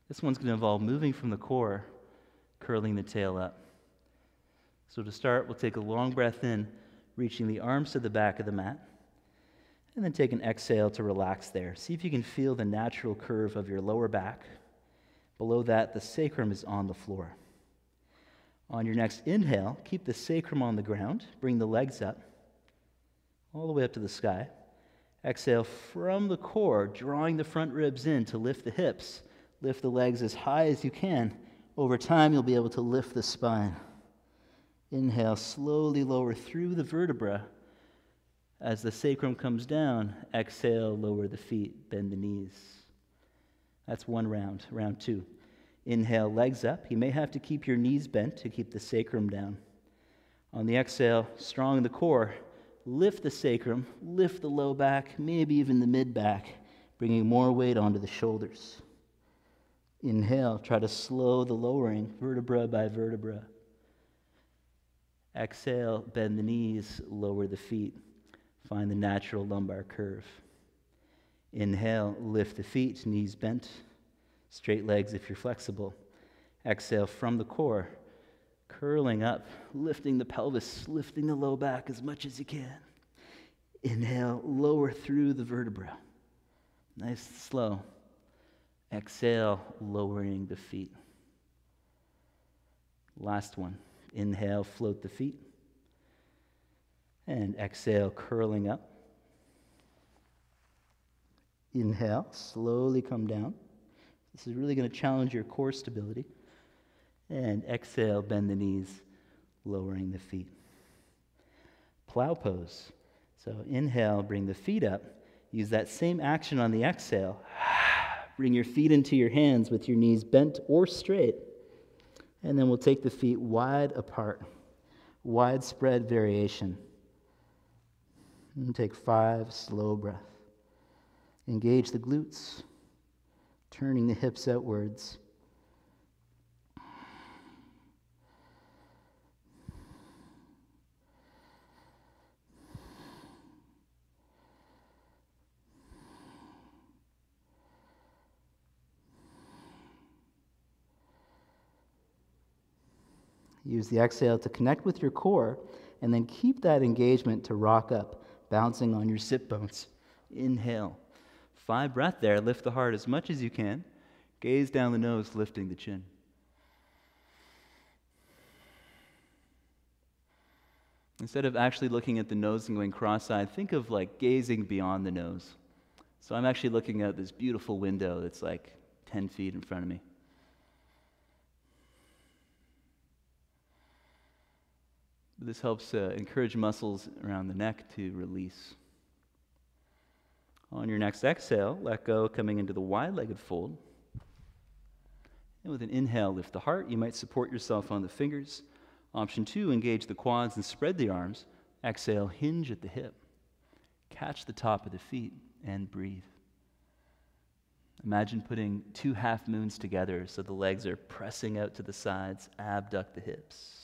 This one's going to involve moving from the core, curling the tail up. So to start, we'll take a long breath in, reaching the arms to the back of the mat. And then take an exhale to relax there. See if you can feel the natural curve of your lower back. Below that, the sacrum is on the floor. On your next inhale, keep the sacrum on the ground. Bring the legs up, all the way up to the sky. Exhale from the core, drawing the front ribs in to lift the hips. Lift the legs as high as you can. Over time, you'll be able to lift the spine. Inhale, slowly lower through the vertebra. As the sacrum comes down, exhale, lower the feet, bend the knees. That's one round, round two. Inhale, legs up. You may have to keep your knees bent to keep the sacrum down. On the exhale, strong the core, lift the sacrum, lift the low back, maybe even the mid back, bringing more weight onto the shoulders. Inhale, try to slow the lowering, vertebra by vertebra. Exhale, bend the knees, lower the feet. Find the natural lumbar curve. Inhale, lift the feet, knees bent. Straight legs if you're flexible. Exhale from the core. curling up, lifting the pelvis, lifting the low back as much as you can. Inhale, lower through the vertebra. Nice and slow. Exhale, lowering the feet. Last one. Inhale, float the feet. And exhale, curling up. Inhale, slowly come down. This is really going to challenge your core stability. And exhale, bend the knees, lowering the feet. Plow pose. So inhale, bring the feet up. Use that same action on the exhale. Bring your feet into your hands with your knees bent or straight. And then we'll take the feet wide apart. Widespread variation. And take five slow breaths. Engage the glutes, turning the hips outwards. Use the exhale to connect with your core, and then keep that engagement to rock up, bouncing on your sit bones. Inhale. Five breath there. Lift the heart as much as you can. Gaze down the nose, lifting the chin. Instead of actually looking at the nose and going cross eyed, think of like gazing beyond the nose. So I'm actually looking at this beautiful window that's like 10 feet in front of me. This helps uh, encourage muscles around the neck to release. On your next exhale, let go, coming into the wide legged fold. And with an inhale, lift the heart. You might support yourself on the fingers. Option two, engage the quads and spread the arms. Exhale, hinge at the hip. Catch the top of the feet and breathe. Imagine putting two half moons together so the legs are pressing out to the sides, abduct the hips.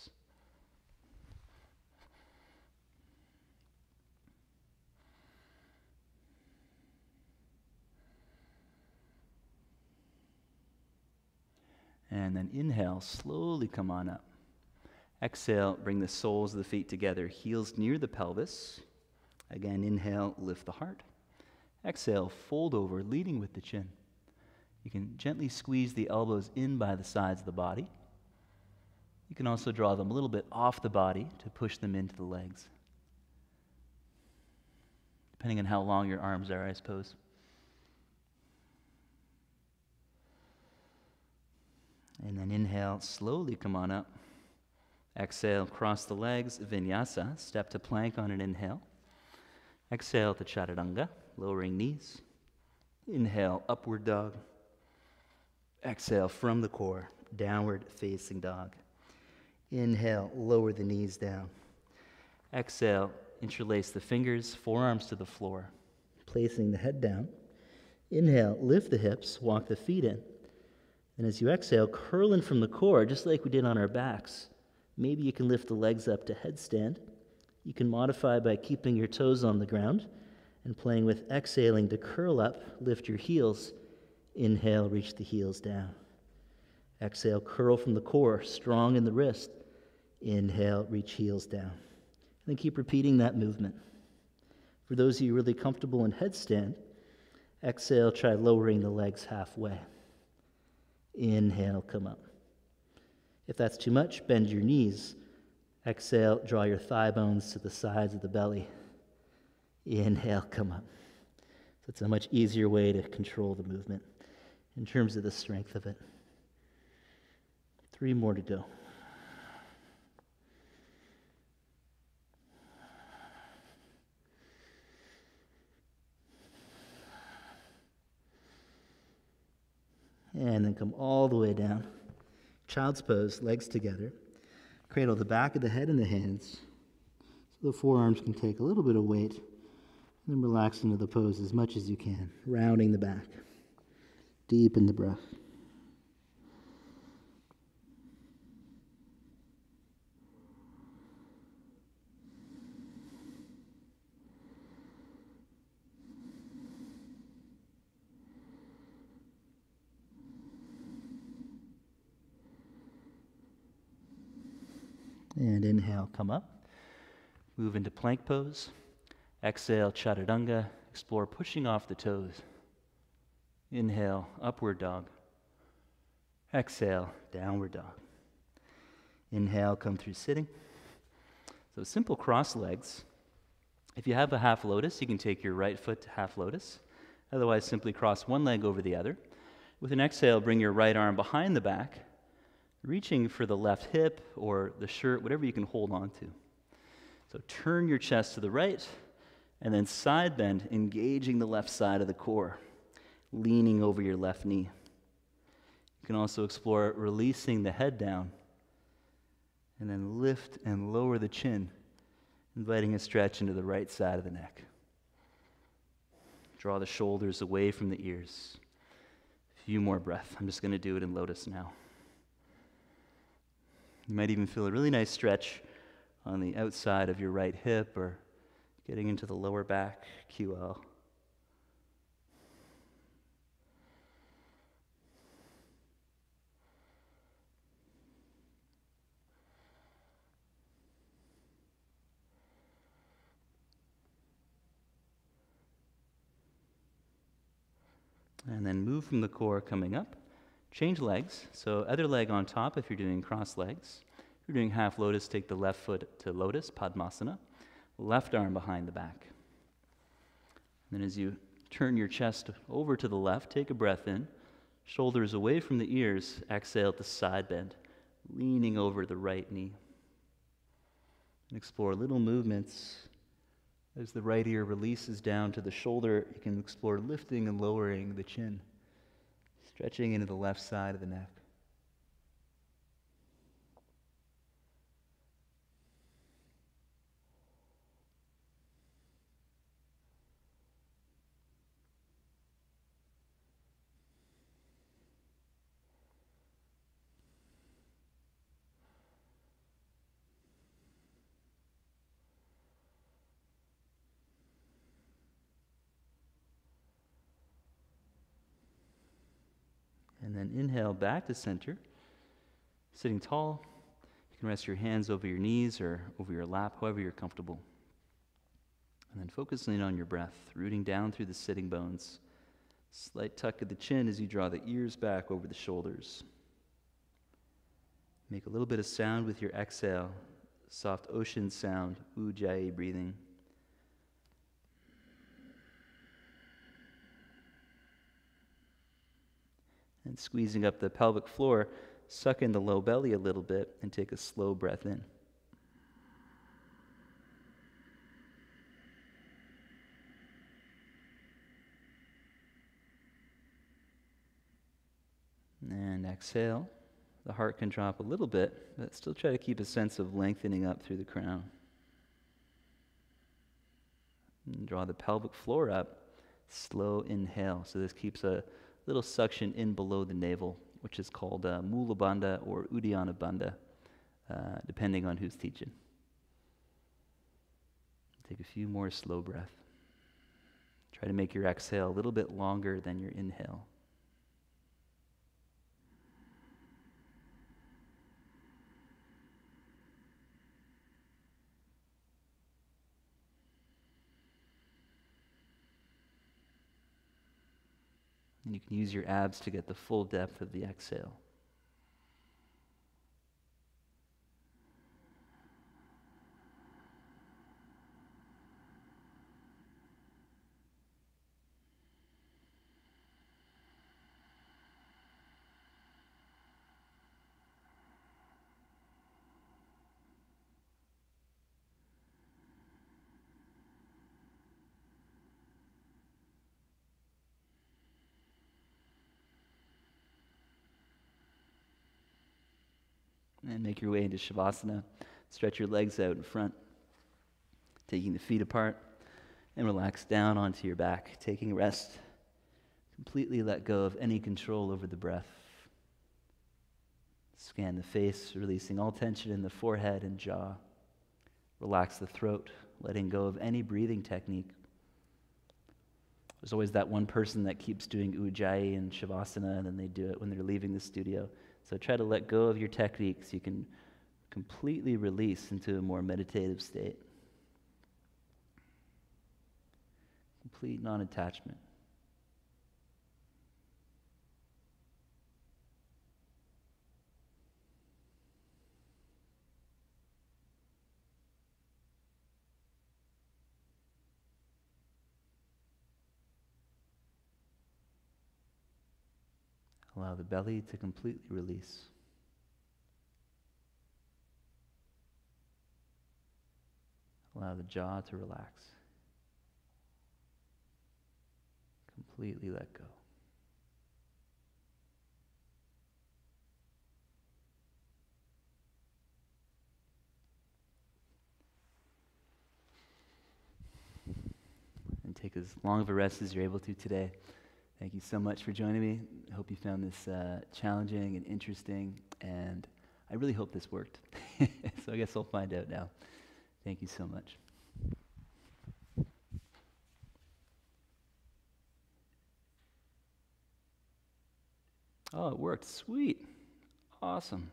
And then inhale, slowly come on up. Exhale, bring the soles of the feet together, heels near the pelvis. Again, inhale, lift the heart. Exhale, fold over, leading with the chin. You can gently squeeze the elbows in by the sides of the body. You can also draw them a little bit off the body to push them into the legs, depending on how long your arms are, I suppose. And then inhale, slowly come on up. Exhale, cross the legs, vinyasa, step to plank on an inhale. Exhale to chaturanga, lowering knees. Inhale, upward dog. Exhale from the core, downward facing dog. Inhale, lower the knees down. Exhale, interlace the fingers, forearms to the floor, placing the head down. Inhale, lift the hips, walk the feet in. And as you exhale, curl in from the core, just like we did on our backs. Maybe you can lift the legs up to headstand. You can modify by keeping your toes on the ground and playing with exhaling to curl up, lift your heels. Inhale, reach the heels down. Exhale, curl from the core, strong in the wrist. Inhale, reach heels down. And then keep repeating that movement. For those of you really comfortable in headstand, exhale, try lowering the legs halfway. Inhale, come up. If that's too much, bend your knees. Exhale, draw your thigh bones to the sides of the belly. Inhale, come up. So it's a much easier way to control the movement in terms of the strength of it. Three more to go. And then come all the way down. Child's pose, legs together. Cradle the back of the head in the hands so the forearms can take a little bit of weight. And then relax into the pose as much as you can, rounding the back. Deep in the breath. And inhale, come up. Move into plank pose. Exhale, chaturanga. Explore pushing off the toes. Inhale, upward dog. Exhale, downward dog. Inhale, come through sitting. So simple cross legs. If you have a half lotus, you can take your right foot to half lotus. Otherwise, simply cross one leg over the other. With an exhale, bring your right arm behind the back, reaching for the left hip or the shirt, whatever you can hold on to. So turn your chest to the right, and then side bend, engaging the left side of the core, leaning over your left knee. You can also explore releasing the head down, and then lift and lower the chin, inviting a stretch into the right side of the neck. Draw the shoulders away from the ears. A few more breath. I'm just going to do it in lotus now. You might even feel a really nice stretch on the outside of your right hip or getting into the lower back, QL. And then move from the core coming up. Change legs. So, other leg on top if you're doing cross legs. If you're doing half lotus, take the left foot to lotus, Padmasana. Left arm behind the back. And then, as you turn your chest over to the left, take a breath in. Shoulders away from the ears. Exhale to side bend, leaning over the right knee. And explore little movements as the right ear releases down to the shoulder, you can explore lifting and lowering the chin, stretching into the left side of the neck. And then inhale back to center. Sitting tall, you can rest your hands over your knees or over your lap, however you're comfortable. And then focusing on your breath, rooting down through the sitting bones. Slight tuck of the chin as you draw the ears back over the shoulders. Make a little bit of sound with your exhale, soft ocean sound, ujjayi breathing. And squeezing up the pelvic floor, suck in the low belly a little bit and take a slow breath in. And exhale. The heart can drop a little bit, but still try to keep a sense of lengthening up through the crown. And draw the pelvic floor up. Slow inhale. So this keeps a little suction in below the navel, which is called uh, Mula Bandha or Uddiyana Bandha, uh, depending on who's teaching. Take a few more slow breaths. Try to make your exhale a little bit longer than your inhale. And you can use your abs to get the full depth of the exhale. And make your way into Shavasana. Stretch your legs out in front, taking the feet apart, and relax down onto your back, taking rest. Completely let go of any control over the breath. Scan the face, releasing all tension in the forehead and jaw. Relax the throat, letting go of any breathing technique. There's always that one person that keeps doing ujjayi and shavasana, and then they do it when they're leaving the studio. So try to let go of your techniques. You can completely release into a more meditative state. Complete non attachment. Allow the belly to completely release. Allow the jaw to relax. Completely let go. And take as long of a rest as you're able to today. Thank you so much for joining me. I hope you found this uh, challenging and interesting, and I really hope this worked. so I guess I'll find out now. Thank you so much. Oh, it worked. Sweet. Awesome.